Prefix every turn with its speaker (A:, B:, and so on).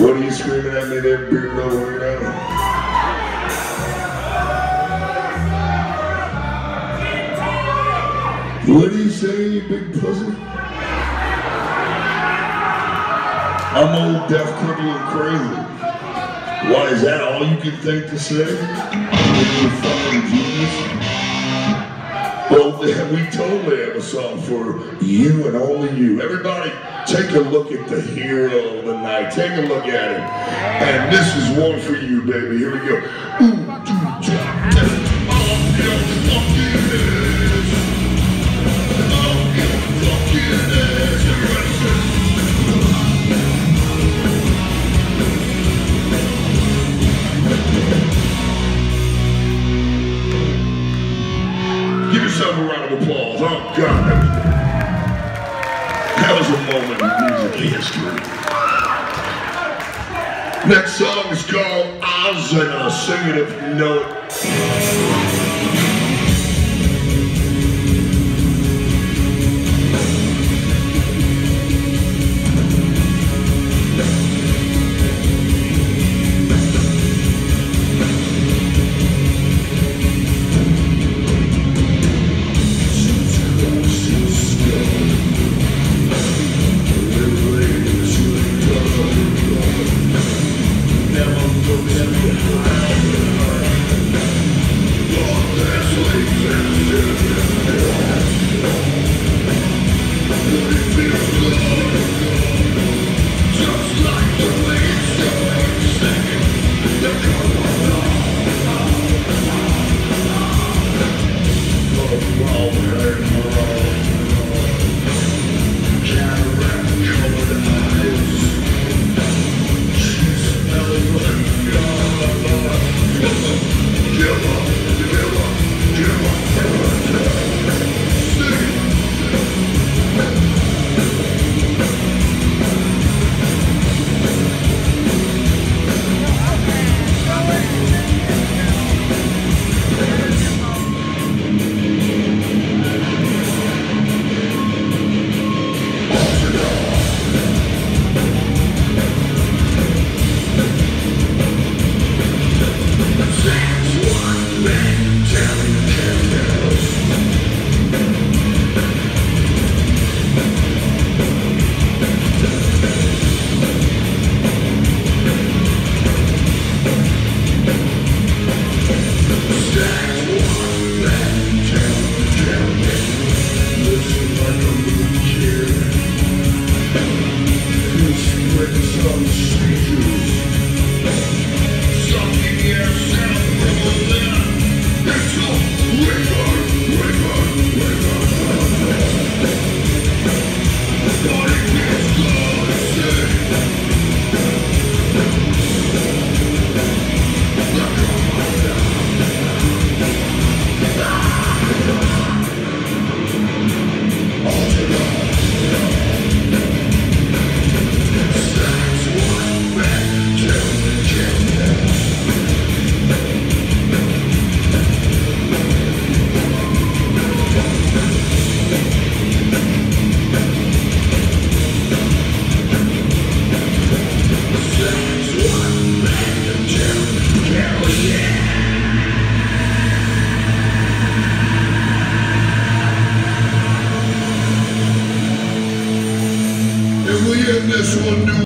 A: What are you screaming at me there, beardo weirdo? What do you say, you big pussy? I'm old, deaf, crippled, and crazy. Why is that all you can think to say? You fucking genius. Well, we totally have a song for you and only you. Everybody, take a look at the hero of the night. Take a look at him. And this is one for you, baby. Here we go. Ooh, Oh, God. That was a moment in music history. Next song is called Ozena. Sing it if you know it. And we this one,